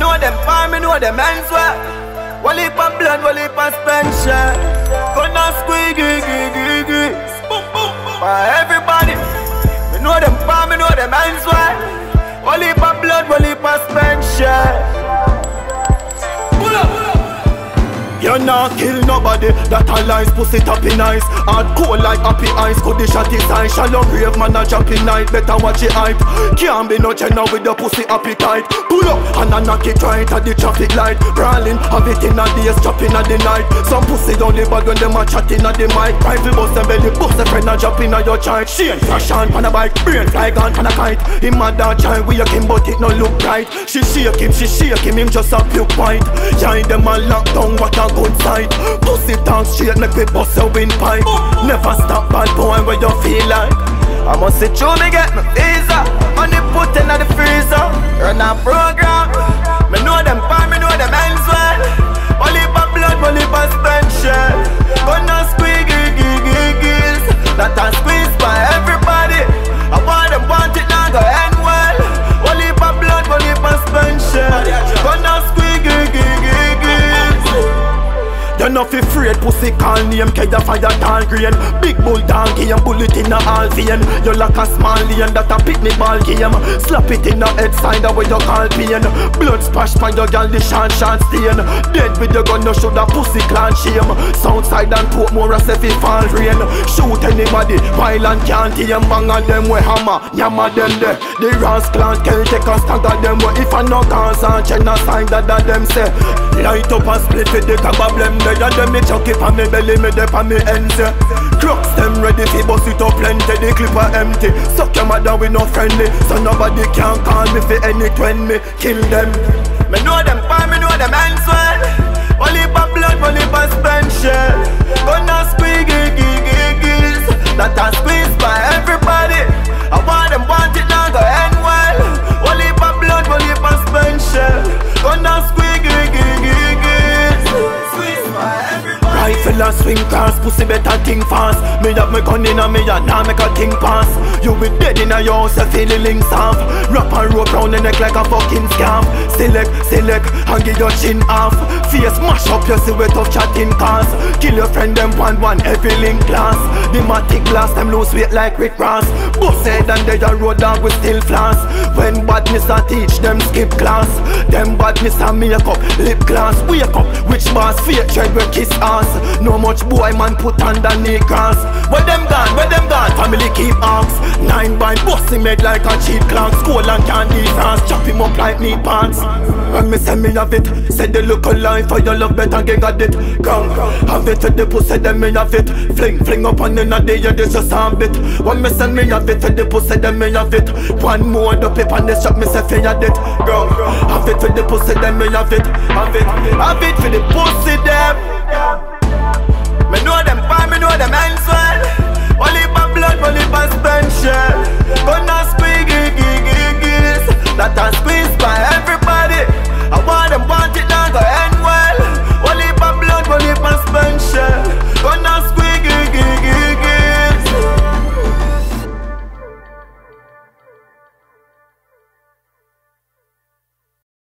know them farm, me know them ends well. One heap of blood, one heap of spencer. Gonna squeaky, gee, gee, For everybody, me know them farm, me know them ends well. One heap of blood, one heap of spencer. You not kill nobody, that a lies, pussy tapping nice Hard cold like happy eyes, could the shot his eye Shallow grave man a jumping night, better watch it hype. Can't be no channel with the pussy appetite. Pull up and I knock it right at the traffic light. Brawling, have it in a days, chopping at the night. Some pussy don't live when them a chatting at the mic. Rifle bust them belly, bust a friend a jumping at your child She ain't flash on pan a bike, brain fly gone pan a kite. Him dog child, we a him but it no look right She shake him, she shake him, him just a puke white Yeah, them a lock down, what a good straight, make we bust a windpipe. Never stop bad boy where you feel like. I must say true, me get my visa Money put in the freezer. Run a program. Me know them pan, me know them ends well you no fi afraid, pussy call name Kaya fire tall green. Big bull donkey and bullet in a all vein You like a small lane that a picnic ball game. Slap it in the head side where you call pain. Blood splash by your girl, the shot shot stain. Dead with your gun, show that pussy clan shame. Southside and Portmore as if it fall rain. Shoot anybody, violent can't tame Bang on them with hammer, yammer them there. The Ross clan can take a stagger them where If I no cause and genocide that them say Light up and split with the cabab them and them me chuck it on me belly, me dip on me ends yeah. Crooks them ready fi bust it up plenty, the clip are empty. Suck your mother we no friendly, so nobody can call me fi any when me kill them. Me know them pan, me know them ends well. Only for blood, only for spend shell Gonna squeak, Swing class, pussy better think fast. Me have me gun in a me and now make a think pass. You be dead in a your house, you feel the links off Wrap and rope round the neck like a fucking scam Select, select, and give your chin off. Face mash up, you see we tough chatting cars Kill your friend, them one one, every link glass. The matic glass, them lose weight like Rick Ross. Bust head and dead a road dog with still flash When bad Mr. teach them skip class. Them bad Mr. make up, lip glass Wake up, which boss, fake tread we kiss ass. No much boy man put underneath grass. Where them gone, where them gone, family keep arms Nine bind, bust made like a cheap clown School and candy France, chop him up like meat pants When me say me have it, say the look alive For your love better get got it Come, have it for the pussy, then me have it. Fling, fling up on inna the yeah, this just a bit. When me say me have it for the pussy, then me have it. One more the paper on the shop, me say fi had it Girl, have it for the pussy, then me have it. Have it, have it for the pussy, them